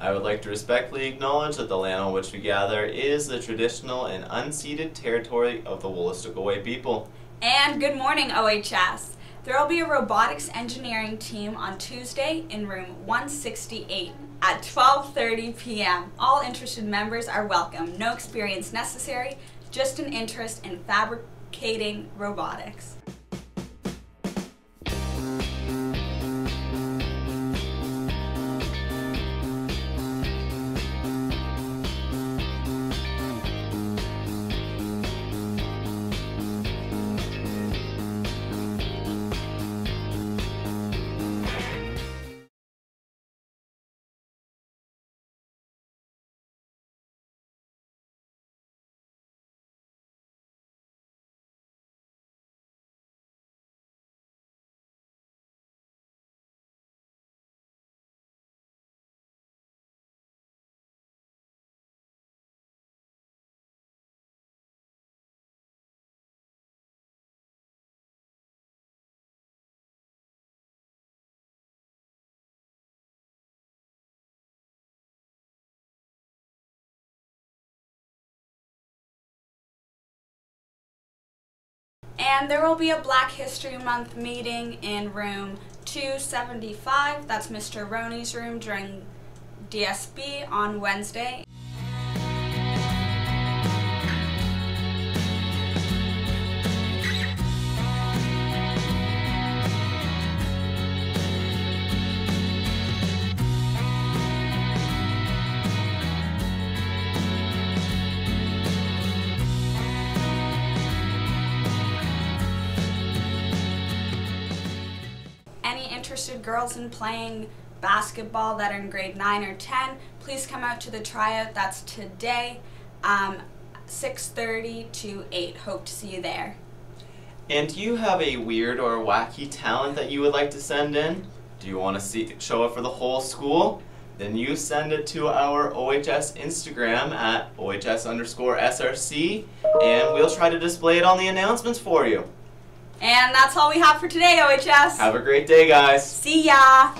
I would like to respectfully acknowledge that the land on which we gather is the traditional and unceded territory of the Wolastoqey people. And good morning, OHS. There will be a robotics engineering team on Tuesday in room 168 at 12:30 p.m. All interested members are welcome. No experience necessary, just an interest in fabricating robotics. And there will be a Black History Month meeting in room 275. That's Mr. Roney's room during DSB on Wednesday. Interested girls in playing basketball that are in grade 9 or 10, please come out to the tryout. That's today, um, 6.30 to 8. Hope to see you there. And do you have a weird or wacky talent that you would like to send in? Do you want to see show it for the whole school? Then you send it to our OHS Instagram at OHS underscore SRC and we'll try to display it on the announcements for you. And that's all we have for today, OHS. Have a great day, guys. See ya!